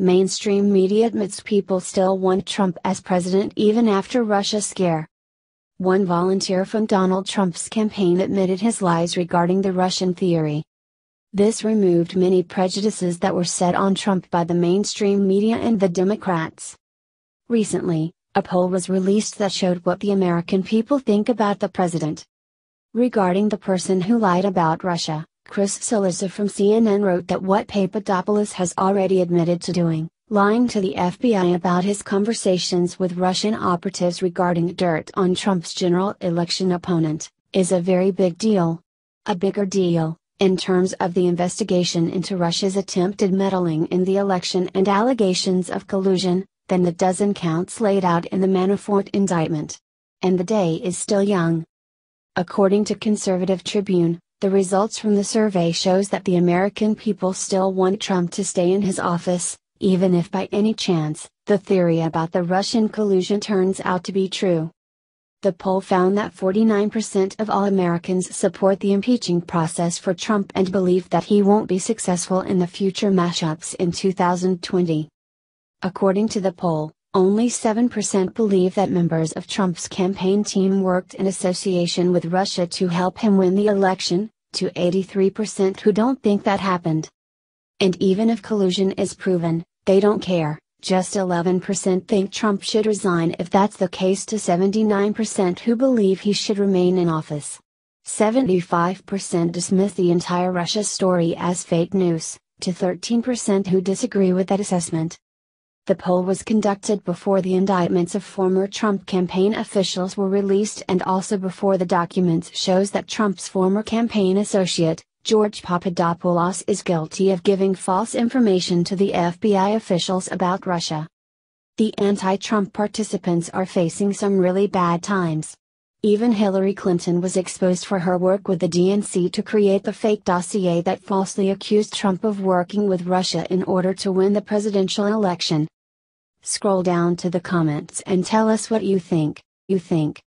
mainstream media admits people still want Trump as president even after Russia scare. One volunteer from Donald Trump's campaign admitted his lies regarding the Russian theory. This removed many prejudices that were set on Trump by the mainstream media and the Democrats. Recently, a poll was released that showed what the American people think about the president. Regarding the person who lied about Russia, Chris Cillizza from CNN wrote that what Papadopoulos has already admitted to doing, lying to the FBI about his conversations with Russian operatives regarding dirt on Trump's general election opponent, is a very big deal. A bigger deal, in terms of the investigation into Russia's attempted meddling in the election and allegations of collusion, than the dozen counts laid out in the Manafort indictment. And the day is still young. According to Conservative Tribune, the results from the survey shows that the American people still want Trump to stay in his office, even if by any chance, the theory about the Russian collusion turns out to be true. The poll found that 49% of all Americans support the impeaching process for Trump and believe that he won't be successful in the future mashups in 2020. According to the poll, only 7% believe that members of Trump's campaign team worked in association with Russia to help him win the election, to 83% who don't think that happened. And even if collusion is proven, they don't care, just 11% think Trump should resign if that's the case to 79% who believe he should remain in office. 75% dismiss the entire Russia story as fake news, to 13% who disagree with that assessment. The poll was conducted before the indictments of former Trump campaign officials were released and also before the documents shows that Trump's former campaign associate, George Papadopoulos is guilty of giving false information to the FBI officials about Russia. The anti-Trump participants are facing some really bad times. Even Hillary Clinton was exposed for her work with the DNC to create the fake dossier that falsely accused Trump of working with Russia in order to win the presidential election. Scroll down to the comments and tell us what you think. You think